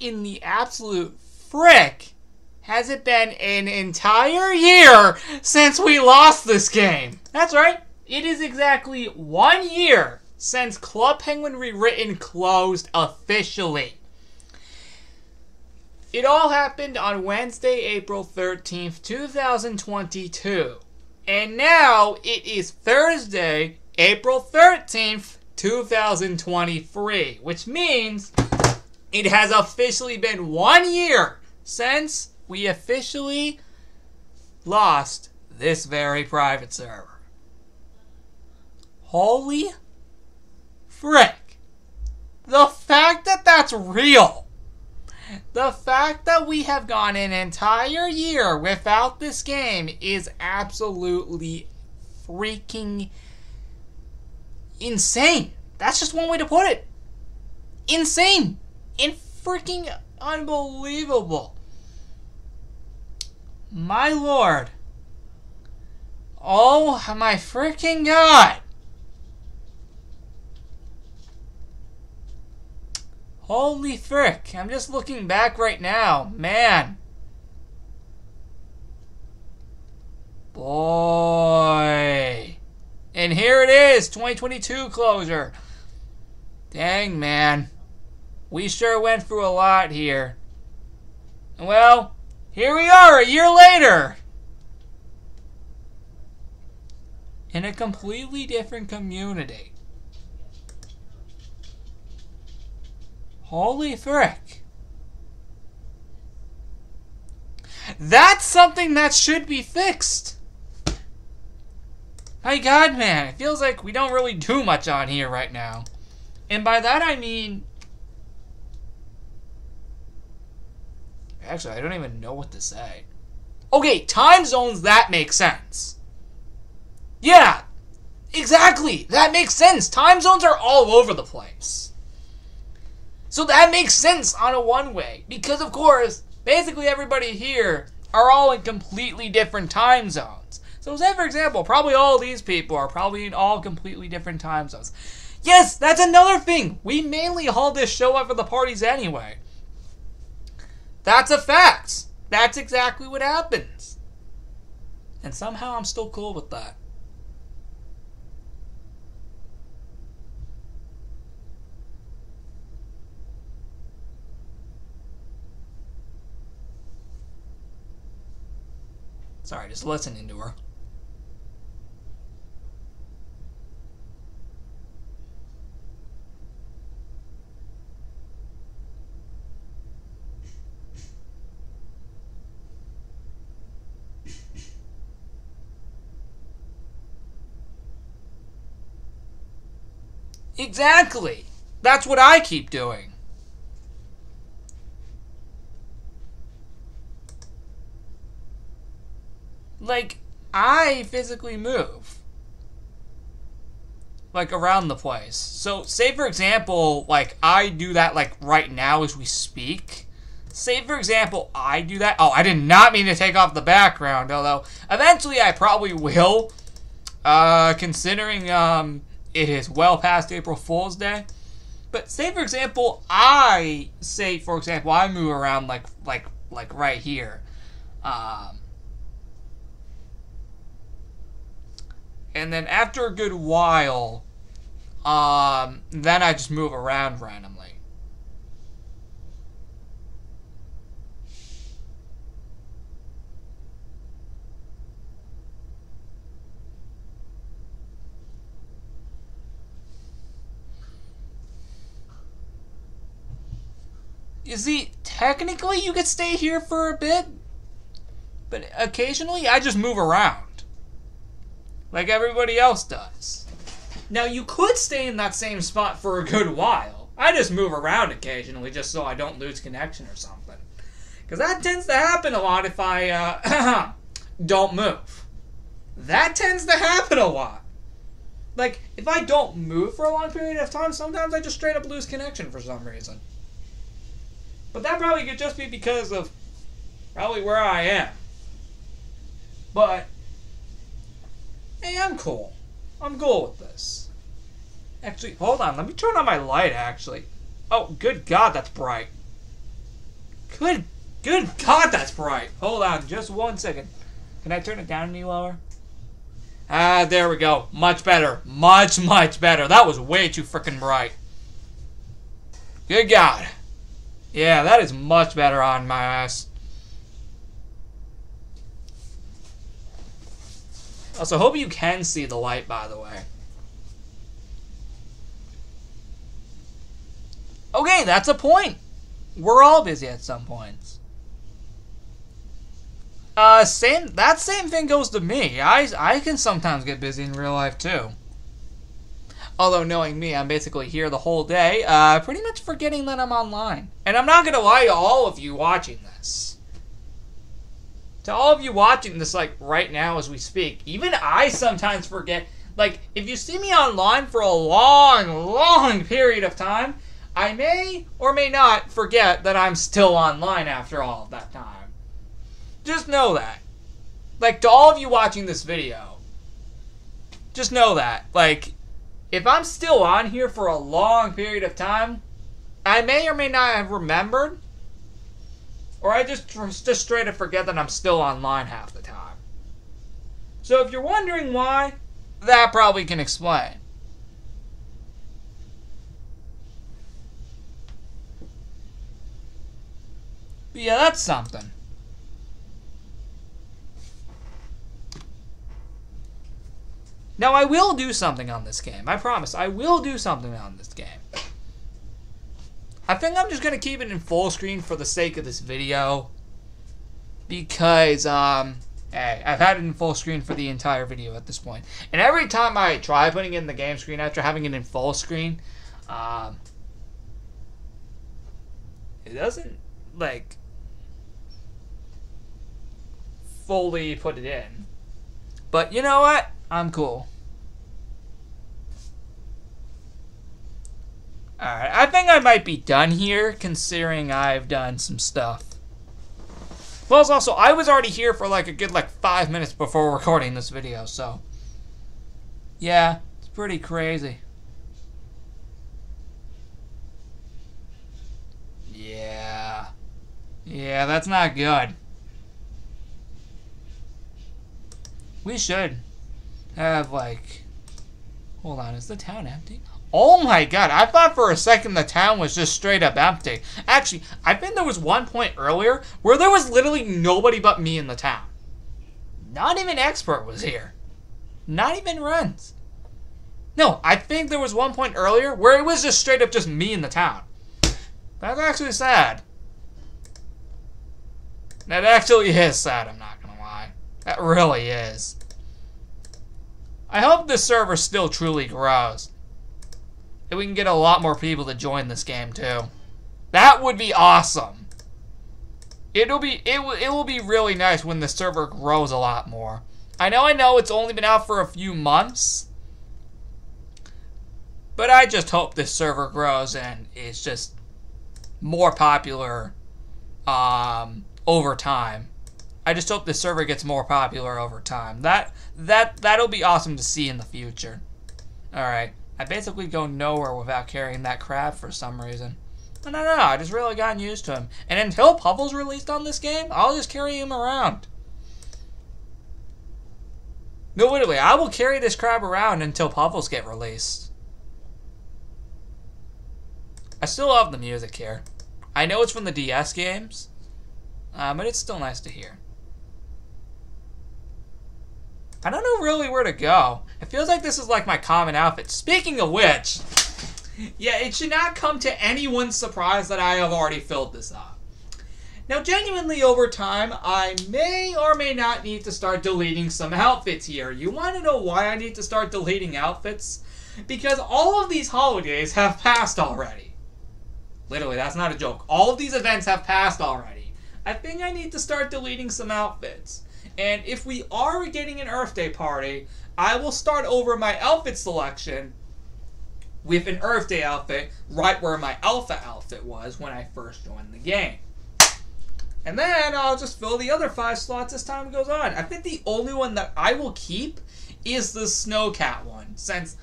in the absolute frick has it been an entire year since we lost this game? That's right. It is exactly one year since Club Penguin Rewritten closed officially. It all happened on Wednesday, April 13th, 2022. And now it is Thursday, April 13th, 2023, which means it has officially been one year since we officially lost this very private server. Holy frick. The fact that that's real. The fact that we have gone an entire year without this game is absolutely freaking insane. That's just one way to put it. Insane. In freaking unbelievable. My lord. Oh my freaking god. Holy frick. I'm just looking back right now. Man. Boy. And here it is 2022 closure. Dang, man. We sure went through a lot here. Well, here we are a year later. In a completely different community. Holy frick. That's something that should be fixed. My god, man, it feels like we don't really do much on here right now. And by that I mean Actually, I don't even know what to say. Okay, time zones, that makes sense. Yeah, exactly. That makes sense. Time zones are all over the place. So that makes sense on a one way. Because, of course, basically everybody here are all in completely different time zones. So, say, for example, probably all these people are probably in all completely different time zones. Yes, that's another thing. We mainly haul this show up for the parties anyway. That's a fact. That's exactly what happens. And somehow I'm still cool with that. Sorry, just listening to her. Exactly. That's what I keep doing. Like, I physically move. Like, around the place. So, say for example, like, I do that, like, right now as we speak. Say, for example, I do that. Oh, I did not mean to take off the background, although eventually I probably will. Uh, considering, um, it is well past April Fool's Day. But say for example, I say for example, I move around like like like right here. Um, and then after a good while, um, then I just move around randomly. You see, technically you could stay here for a bit, but occasionally I just move around. Like everybody else does. Now, you could stay in that same spot for a good while. I just move around occasionally just so I don't lose connection or something. Because that tends to happen a lot if I uh, don't move. That tends to happen a lot. Like, if I don't move for a long period of time, sometimes I just straight up lose connection for some reason. But that probably could just be because of probably where I am. But hey, I'm cool. I'm cool with this. Actually, hold on. Let me turn on my light. Actually, oh, good God, that's bright. Good, good God, that's bright. Hold on, just one second. Can I turn it down any lower? Ah, there we go. Much better. Much, much better. That was way too freaking bright. Good God. Yeah, that is much better on my ass. Also, hope you can see the light, by the way. Okay, that's a point. We're all busy at some points. Uh, same. That same thing goes to me. I I can sometimes get busy in real life too. Although knowing me, I'm basically here the whole day, uh, pretty much forgetting that I'm online. And I'm not gonna lie to all of you watching this. To all of you watching this, like right now as we speak, even I sometimes forget. Like, if you see me online for a long, long period of time, I may or may not forget that I'm still online after all of that time. Just know that. Like, to all of you watching this video, just know that. Like, if I'm still on here for a long period of time, I may or may not have remembered, or I just, just straight up forget that I'm still online half the time. So if you're wondering why, that probably can explain. But yeah, that's something. Now, I will do something on this game. I promise. I will do something on this game. I think I'm just going to keep it in full screen for the sake of this video. Because, um, hey, I've had it in full screen for the entire video at this point. And every time I try putting it in the game screen after having it in full screen, um, it doesn't, like, fully put it in. But you know what? I'm cool. Alright, I think I might be done here, considering I've done some stuff. Plus, also, I was already here for like a good like five minutes before recording this video, so... Yeah, it's pretty crazy. Yeah. Yeah, that's not good. We should have, like... Hold on, is the town empty? Oh my god, I thought for a second the town was just straight up empty. Actually, I think there was one point earlier where there was literally nobody but me in the town. Not even Expert was here. Not even Runs. No, I think there was one point earlier where it was just straight up just me in the town. That's actually sad. That actually is sad, I'm not gonna lie. That really is. I hope this server still truly grows. And we can get a lot more people to join this game too. That would be awesome. It'll be it will it will be really nice when the server grows a lot more. I know I know it's only been out for a few months. But I just hope this server grows and it's just more popular um, over time. I just hope the server gets more popular over time. That that that'll be awesome to see in the future. All right, I basically go nowhere without carrying that crab for some reason. I don't know. I just really gotten used to him. And until Puffles released on this game, I'll just carry him around. No, literally, I will carry this crab around until Puffles get released. I still love the music here. I know it's from the DS games, uh, but it's still nice to hear. I don't know really where to go. It feels like this is like my common outfit. Speaking of which, yeah, it should not come to anyone's surprise that I have already filled this up. Now, genuinely over time, I may or may not need to start deleting some outfits here. You want to know why I need to start deleting outfits? Because all of these holidays have passed already. Literally, that's not a joke. All of these events have passed already. I think I need to start deleting some outfits. And if we are getting an Earth Day party, I will start over my outfit selection with an Earth Day outfit right where my Alpha outfit was when I first joined the game. And then I'll just fill the other five slots as time goes on. I think the only one that I will keep is the Snowcat one, since,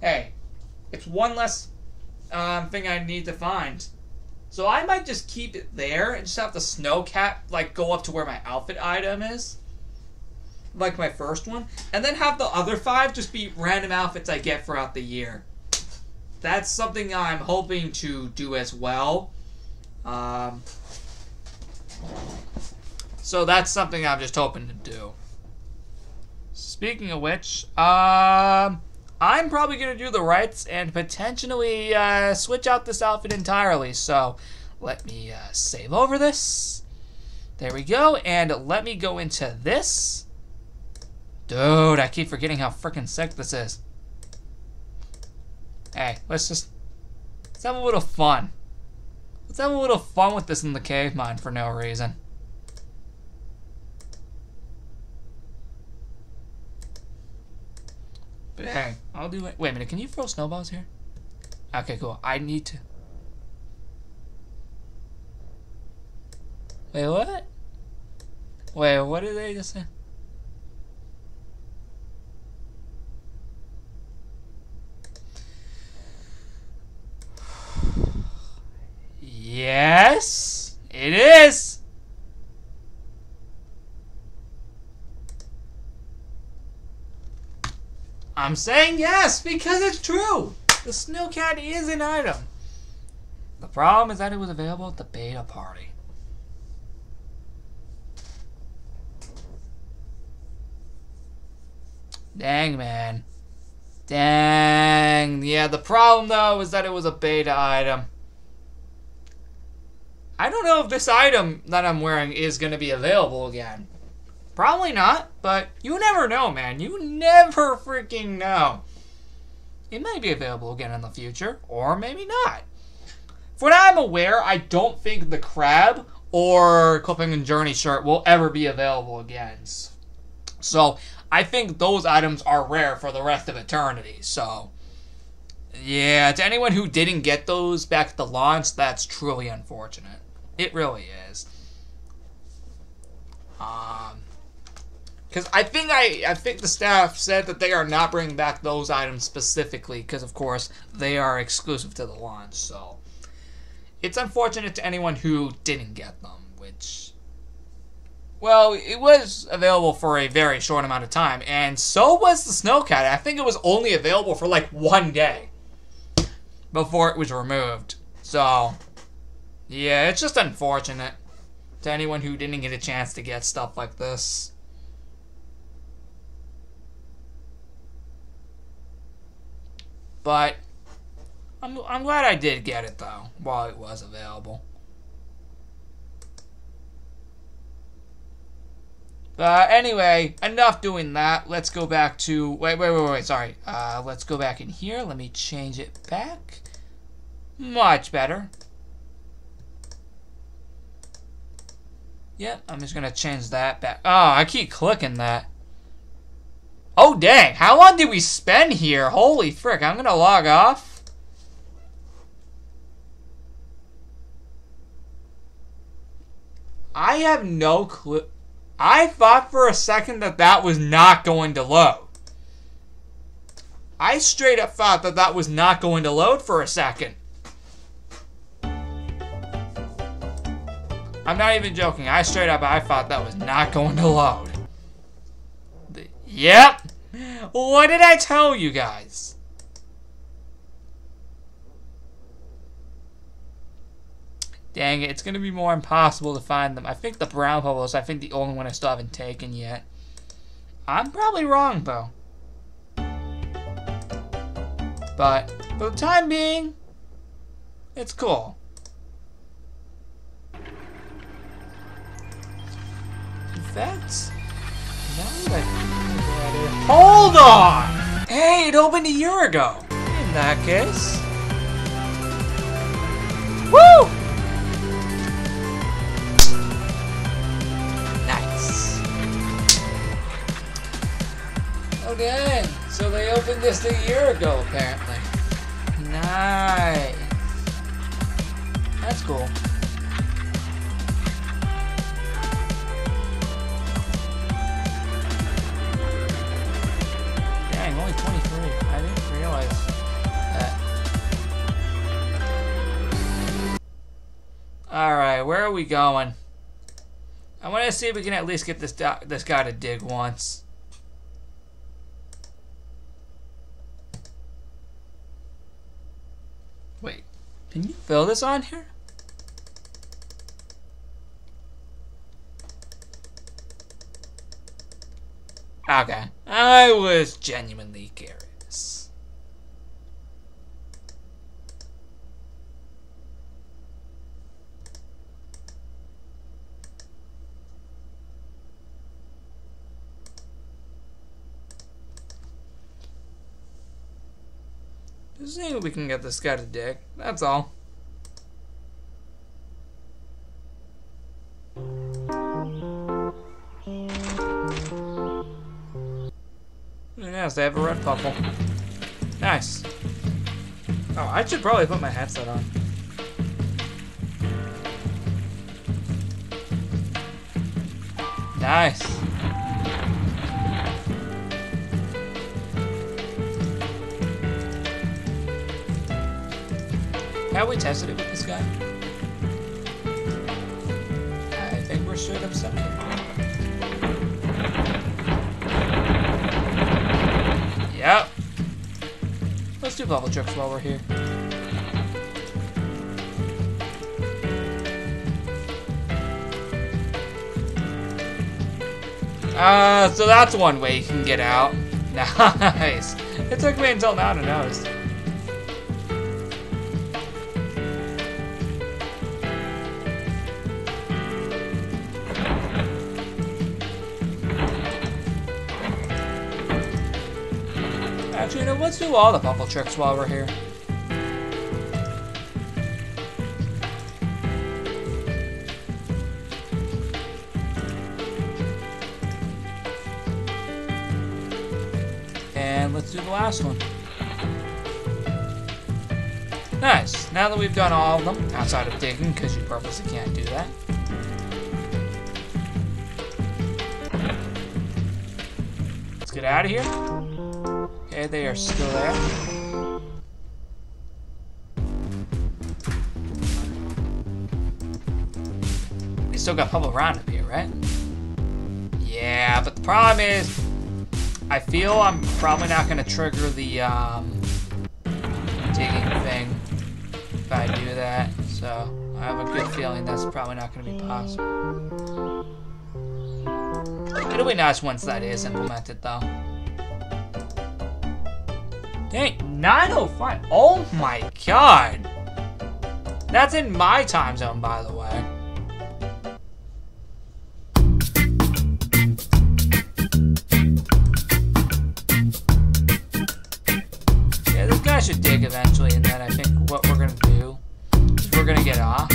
hey, it's one less um, thing I need to find. So I might just keep it there and just have the snow cap like go up to where my outfit item is. Like my first one. And then have the other five just be random outfits I get throughout the year. That's something I'm hoping to do as well. Um, so that's something I'm just hoping to do. Speaking of which, um, I'm probably going to do the rights and potentially uh, switch out this outfit entirely. So let me uh, save over this. There we go. And let me go into this. Dude, I keep forgetting how freaking sick this is. Hey, let's just let's have a little fun. Let's have a little fun with this in the cave mine for no reason. Hey, I'll do it. Wait a minute, can you throw snowballs here? Okay, cool. I need to. Wait, what? Wait, what did they just say? Yes, it is. I'm saying yes because it's true. The Snowcat is an item. The problem is that it was available at the beta party. Dang, man. Dang. Yeah, the problem, though, is that it was a beta item. I don't know if this item that I'm wearing is going to be available again. Probably not, but you never know, man. You never freaking know. It may be available again in the future, or maybe not. For what I'm aware, I don't think the crab or Club Penguin Journey shirt will ever be available again. So I think those items are rare for the rest of eternity. So yeah, to anyone who didn't get those back at the launch, that's truly unfortunate. It really is. Um, because I think I I think the staff said that they are not bringing back those items specifically because of course they are exclusive to the launch. So it's unfortunate to anyone who didn't get them, which well, it was available for a very short amount of time, and so was the Snowcat. I think it was only available for like one day before it was removed. So yeah, it's just unfortunate to anyone who didn't get a chance to get stuff like this. But I'm I'm glad I did get it though while it was available. But anyway, enough doing that. Let's go back to wait wait wait wait sorry. Uh, let's go back in here. Let me change it back. Much better. Yep, I'm just gonna change that back. Oh, I keep clicking that. Oh, dang. How long did we spend here? Holy frick. I'm gonna log off. I have no clue. I thought for a second that that was not going to load. I straight up thought that that was not going to load for a second. I'm not even joking. I straight up, I thought that was not going to load. Yep. What did I tell you guys? Dang it, it's going to be more impossible to find them. I think the brown bubbles, I think the only one I still haven't taken yet. I'm probably wrong, though. But, for the time being, it's cool. In fact, now That's... Hold on! Hey, it opened a year ago. In that case... Woo! Nice. Okay, so they opened this a year ago, apparently. Nice. That's cool. Only 23. I didn't realize that. where are we going? I want to see if we can at least get this this guy to dig once. Wait, can you fill this on here? Okay, I was genuinely curious. Just seeing if we can get this guy to dig. That's all. Yes, they have a red bubble. Nice. Oh, I should probably put my headset on. Nice. Have we tested it with this guy? I think we're straight up set do bubble trucks while we're here. Uh, so that's one way you can get out. Nice. It took me until now to notice. Actually, you know, let's do all the bubble tricks while we're here. And let's do the last one. Nice. Now that we've done all of them, outside of digging, because you purposely can't do that. Let's get out of here. They are still there. We still got Bubble Round up here, right? Yeah, but the problem is, I feel I'm probably not going to trigger the um, digging thing if I do that. So I have a good feeling that's probably not going to be possible. It'll be nice once that is implemented, though. Dang, 905. Oh my god. That's in my time zone, by the way. Yeah, this guy should dig eventually, and then I think what we're gonna do is we're gonna get off.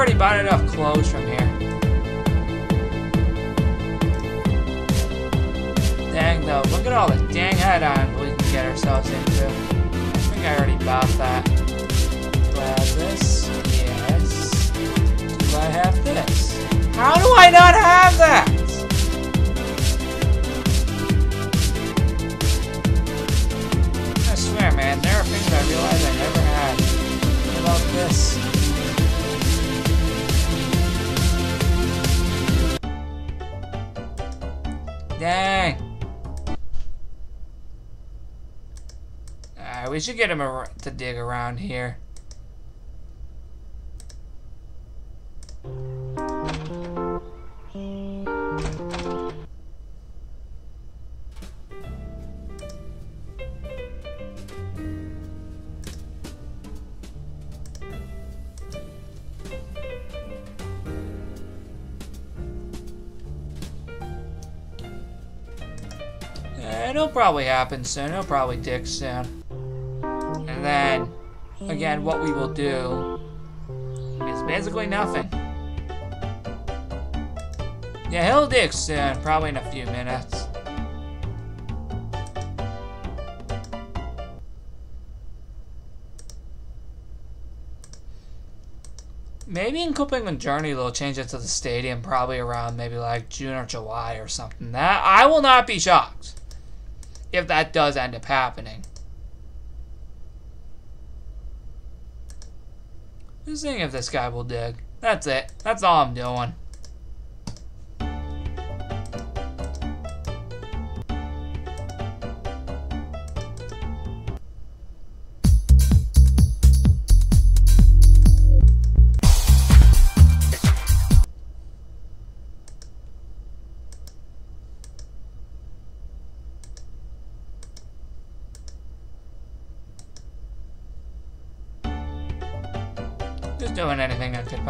Already bought enough clothes from here. Dang though, look at all the dang head-on we can get ourselves into. I think I already bought that. Do I have this? Yes. Do I have this? How do I not have that? I swear, man, there are things I realize I never had. What about this? Dang. Alright, we should get him to dig around here. probably happen soon. It'll probably dig soon. And then, again, what we will do is basically nothing. Yeah, he'll dig soon, probably in a few minutes. Maybe in Club Penguin Journey they'll change it to the stadium probably around maybe like June or July or something. That I will not be shocked if that does end up happening. Just seeing if this guy will dig. That's it. That's all I'm doing.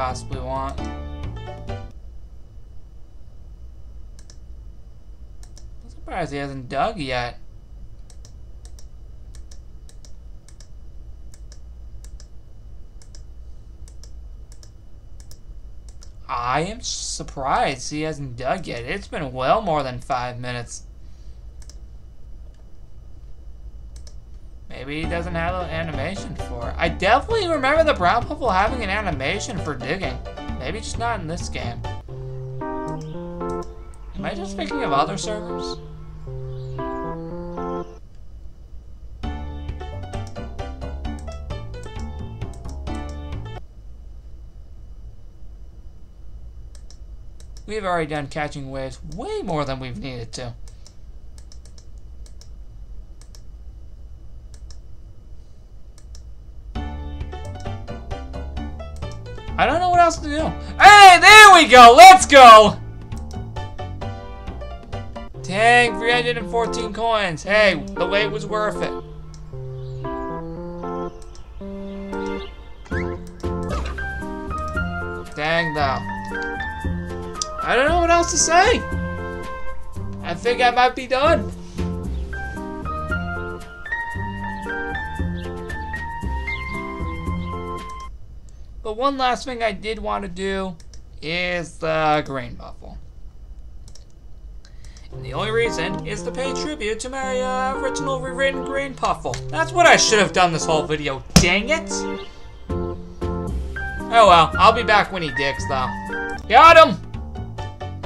Possibly want. I'm surprised he hasn't dug yet. I am surprised he hasn't dug yet. It's been well more than five minutes. Maybe he doesn't have an animation for it. I definitely remember the Brown Puffle having an animation for digging. Maybe just not in this game. Am I just thinking of other servers? We've already done catching waves way more than we've needed to. Else to do. Hey, there we go. Let's go. Dang, 314 coins. Hey, the wait was worth it. Dang, though. I don't know what else to say. I think I might be done. But one last thing I did want to do is the Green Puffle. And the only reason is to pay tribute to my uh, original rewritten Green Puffle. That's what I should have done this whole video, dang it! Oh well, I'll be back when he digs though. Got him!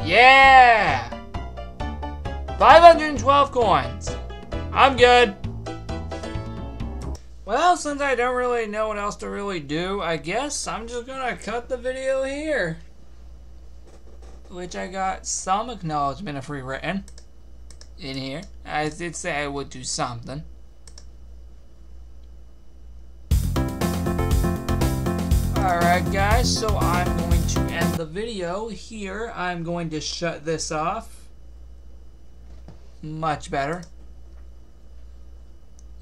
Yeah! 512 coins. I'm good. Well, since I don't really know what else to really do, I guess I'm just gonna cut the video here. Which I got some acknowledgement of rewritten in here. I did say I would do something. Alright guys, so I'm going to end the video here. I'm going to shut this off. Much better.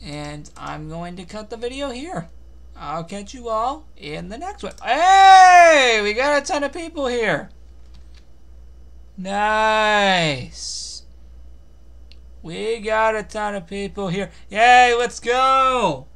And I'm going to cut the video here. I'll catch you all in the next one. Hey! We got a ton of people here. Nice. We got a ton of people here. Yay, let's go!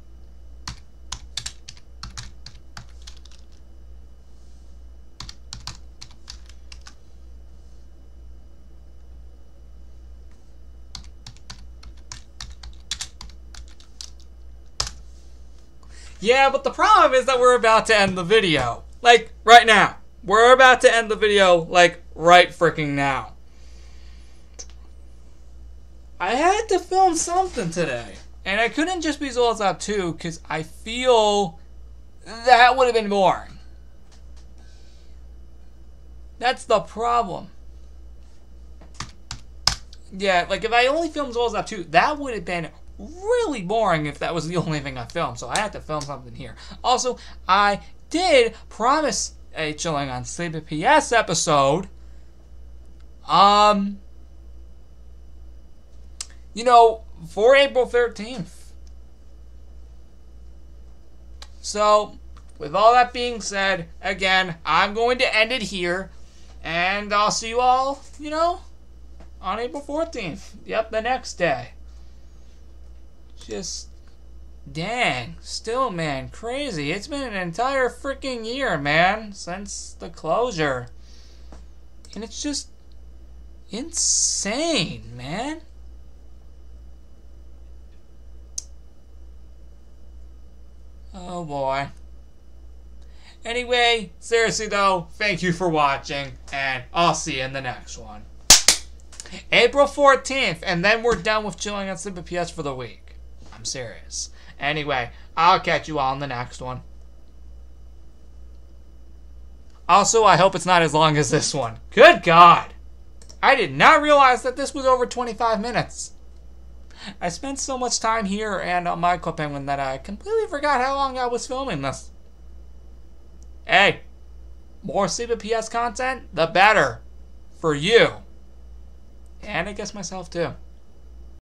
Yeah, but the problem is that we're about to end the video. Like, right now. We're about to end the video, like, right freaking now. I had to film something today. And I couldn't just be Zolotop 2, because I feel that would have been boring. That's the problem. Yeah, like if I only filmed Zolotop 2, that would have been really boring if that was the only thing I filmed. So I had to film something here. Also, I did promise a Chilling on CPPS episode. Um, you know, for April 13th. So, with all that being said, again, I'm going to end it here. And I'll see you all, you know, on April 14th. Yep, the next day. Just, dang, still, man, crazy. It's been an entire freaking year, man, since the closure. And it's just insane, man. Oh boy. Anyway, seriously though, thank you for watching, and I'll see you in the next one. April 14th, and then we're done with chilling on CPPS for the week. I'm serious. Anyway, I'll catch you all in the next one. Also, I hope it's not as long as this one. Good God! I did not realize that this was over 25 minutes. I spent so much time here and on my Penguin that I completely forgot how long I was filming this. Hey, more CPPS content, the better. For you. And I guess myself too.